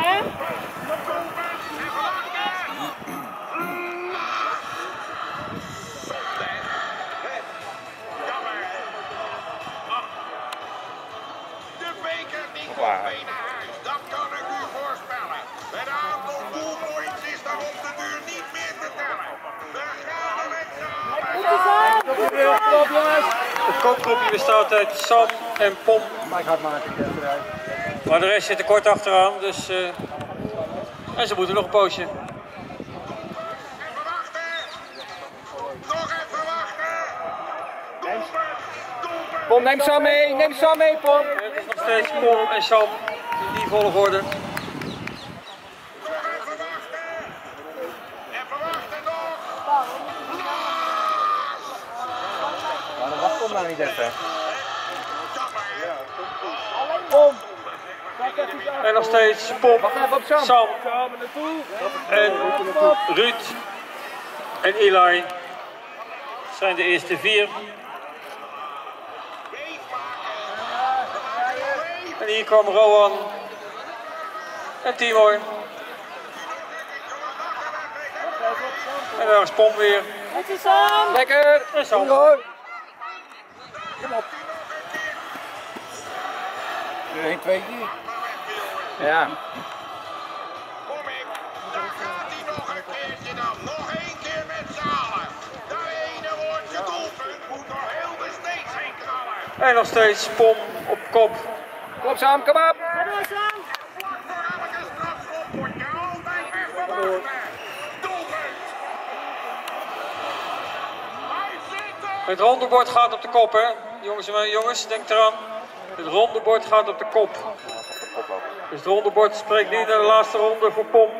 De beker niet van binnen uit, dat kan ik nu voorspellen. Bij dat nog toernooitje is daarom de duur niet meer te tellen. Let op jongens. Het scoortroepje bestaat uit Sam en Pom. Ik ga het maken. Maar de rest zit er kort achteraan, dus... eh, en ze moeten nog een poosje. Even wachten. Nog even wachten. Doelpunt. Doelpunt. Pom, neem Sam mee, neem Sam mee, Pom. Het is nog steeds Pom en Sam in die volgorde. Nog even wachten. Even wachten nog. Waarom wacht Pom nou niet even? Pom. En nog steeds Pom, Wacht even op Sam. En Ruud en Eli zijn de eerste vier. En hier komen Rowan en Timor. En daar is Pom weer. Lekker. En Sam. Kom op. 1, 2, 3. Ja. Kom ik. Daar gaat hij nog een keertje dan. Nog één keer met z'n allen. Dat ene woordje doelpunt moet door heel de steeds heen knallen. En nog steeds Pom op kop. Kom Sam, kom op. Vlak voor elke strafschop moet je altijd er. Het ronde bord gaat op de kop, hè? Jongens en jongens, denk eraan. Het ronde bord gaat op de kop. Dus het ronde bord spreekt niet naar de laatste ronde voor Pom.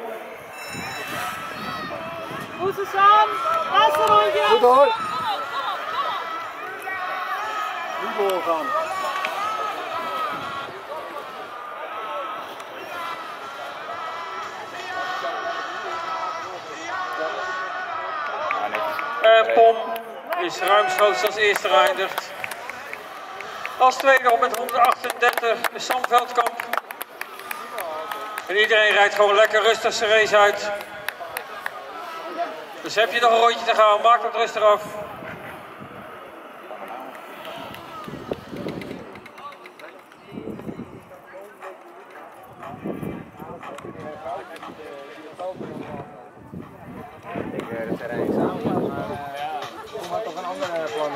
Goed zo, Sam. Laatste rondje. Goed hoor. Niet doorgaan. En Pom is ruimschoots als eerste geëindigd. Als tweede nog met 138 is Sam Veldkamp. En iedereen rijdt gewoon lekker rustig zijn race uit. Dus heb je nog een rondje te gaan, maak het rustig af. Ik denk dat er een samen maar toch een andere plan.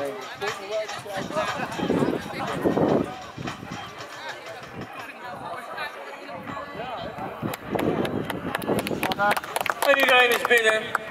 En iedereen is binnen.